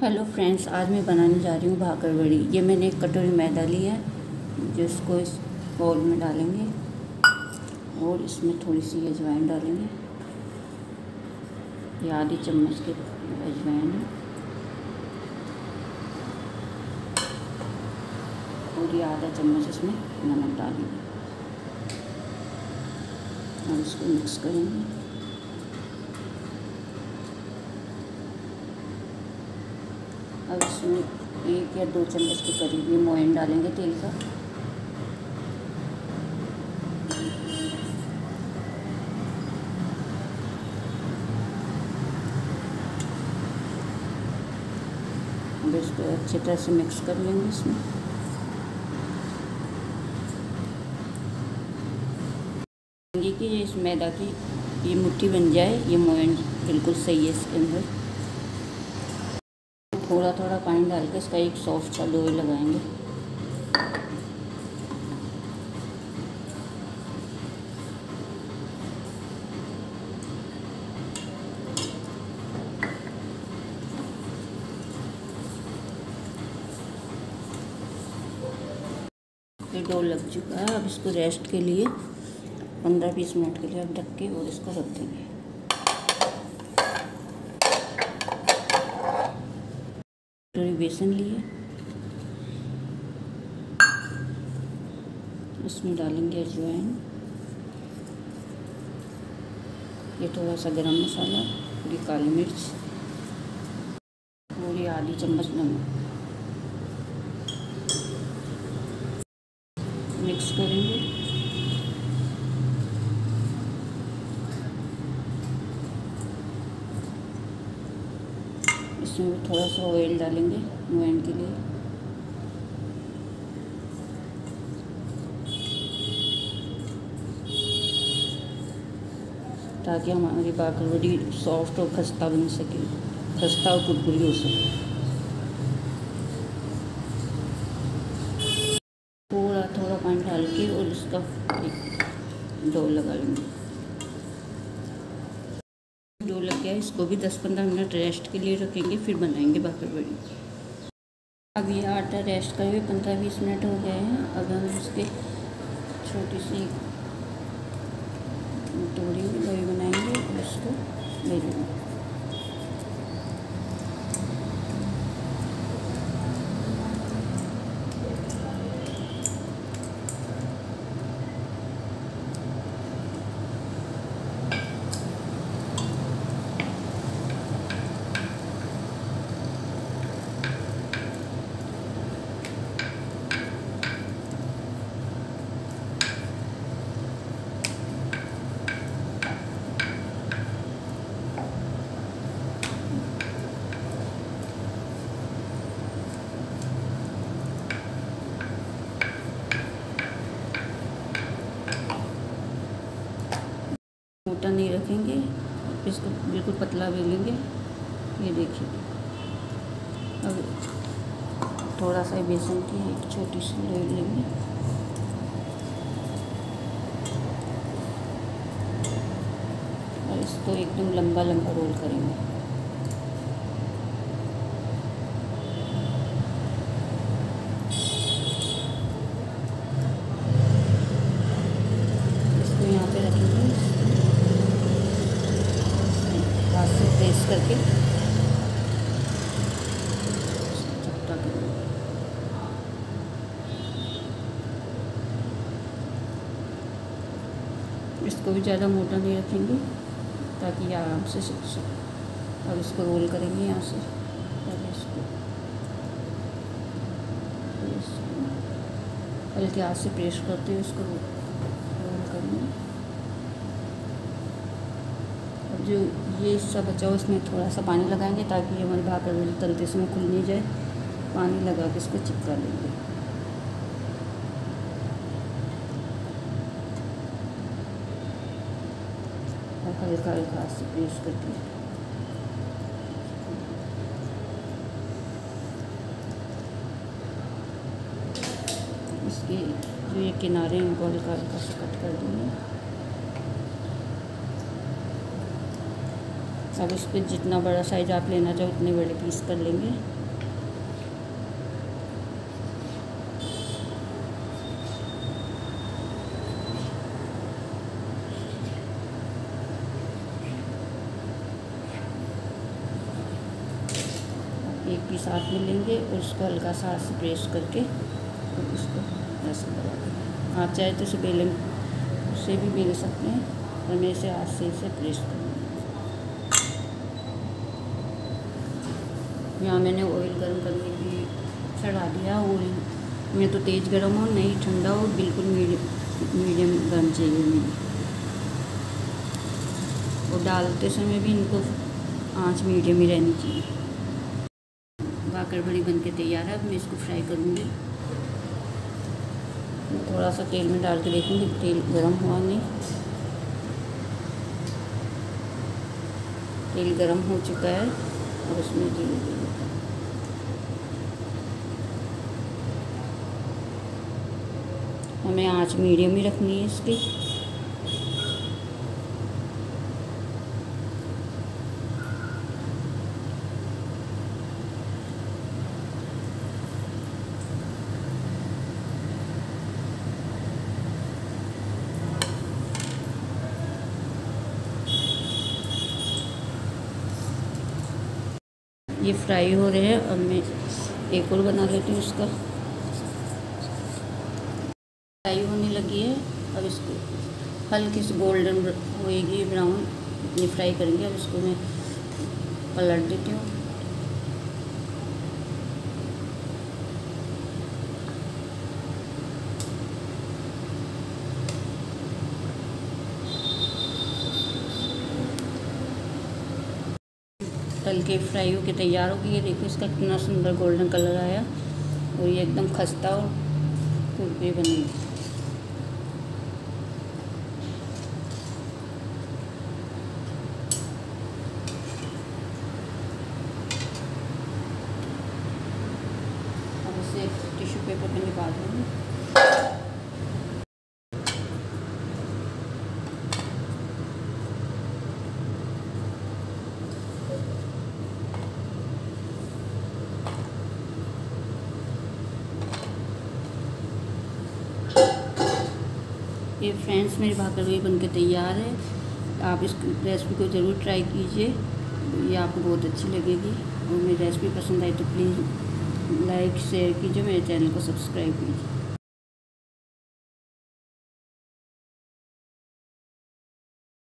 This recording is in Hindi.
हेलो फ्रेंड्स, आज मैं बनाने जा रही हूँ भाकर बड़ी ये मैंने एक कटोरी मैदा ली है, जिसको इस बाउल में डालेंगे और इसमें थोड़ी सी अजवाइन डालेंगे। ये आधी चम्मच के अजवाइन है। और ये आधा चम्मच इसमें नमक डालेंगे। और इसको मिक्स करेंगे। अब इसमें एक या दो चम्मच के करीब ये मोइन डालेंगे तेल का। अब इसको अच्छी तरह से मिक्स कर लेंगे इसमें। कि ये इस मैदा की ये मुट्ठी बन जाए, ये मोइन बिल्कुल सही है इसके अंदर। थोड़ा थोड़ा पानी डाल के इसका एक सॉफ्ट सा लोई लगाएँगे। डो लग चुका है, अब इसको रेस्ट के लिए, पंद्रह बीस मिनट के लिए अब ढक के और इसको रख देंगे। कटोरी बेसन लिए। उसमें डालेंगे अजवाइन। ये थोड़ा सा गरम मसाला ये काली मिर्च ये आधी चम्मच नमक। मिक्स करेंगे। इसमें भी थोड़ा सा ऑयल डालेंगे मोइन के लिए। ताकि हमारी बाकरवड़ी सॉफ्ट और खस्ता बन सके, खस्ता और कुरकुरी हो सके। थोड़ा थोड़ा पानी डाल के और इसका डो लगा लेंगे डो लग गया इसको भी 10-15 मिनट रेस्ट के लिए रखेंगे, फिर बनाएँगे बाकी बड़ी। अब ये आटा रेस्ट करे हुए पंद्रह बीस मिनट हो गए हैं। अब हम इसके छोटी सी तोड़ी लोई बनाएँगे और इसको ले लेंगे। मोटा नहीं रखेंगे, इसको बिल्कुल पतला बेलेंगे ये देखिए। अब थोड़ा सा बेसन की एक छोटी सी ले लेंगे। और इसको एकदम लंबा लंबा रोल करेंगे। करके। इसको भी ज़्यादा मोटा नहीं रखेंगे, ताकि ये आराम से सीख सके। और इसको रोल करेंगे यहाँ से। पहले इसको। हल्के हाथ से प्रेस करते हुए इसको रोल करेंगे। अब जो ये हिस्सा बचा इसमें थोड़ा सा पानी लगाएँगे ताकि ये हमारी भाकर तलते समय खुल नहीं जाए। पानी लगा के इसको चिपका और हल्का हल्का से प्रेस करके। इसके जो ये किनारे हैं, उनको हल्का हल्का से कट कर देंगे। इस पर जितना बड़ा साइज़ आप लेना चाहो, उतने बड़े पीस कर लेंगे। एक पीस हाथ में लेंगे और उसको हल्का सा हाथ से प्रेस करके और उसको ऐसे दबा देंगे। आप चाहे तो इसे बेलन से भी बेल सकते हैं और मैं इसे हाथ से इसे प्रेस करूँगी। यहाँ मैंने ऑयल गर्म करने के लिए चढ़ा दिया ऑयल में तो तेज़ गर्म हो, नहीं ठंडा हो, बिल्कुल मीडियम मीडियम गर्म चाहिए मुझे। और डालते समय भी इनको आँच मीडियम ही रहनी चाहिए। भाकर बड़ी बन के तैयार है, अब मैं इसको फ्राई करूँगी। थोड़ा सा तेल में डाल के देखूँगी, तेल गर्म हुआ नहीं। तेल गर्म हो चुका है, और उसमें धीरे हमें आँच मीडियम ही रखनी है इसकी। ये फ्राई हो रहे हैं, अब मैं एक और बना लेती हूँ उसका फ्राई होने लगी है, अब इसको हल्की सी गोल्डन होएगी ब्राउन ये फ्राई करेंगे, अब इसको मैं पलट देती हूँ। तल के फ्राई होके तैयार हो गई है। देखो इसका कितना सुंदर गोल्डन कलर आया, और ये एकदम खस्ता और कुरकुरी बनेगी अब इसे पे निकाल दूँगी ये फ्रेंड्स मेरी भाकर भी बन के तैयार है। आप इस रेसिपी को ज़रूर ट्राई कीजिए। ये आपको बहुत अच्छी लगेगी। और मेरी रेसिपी पसंद आई तो प्लीज़ लाइक शेयर कीजिए मेरे चैनल को सब्सक्राइब कीजिए।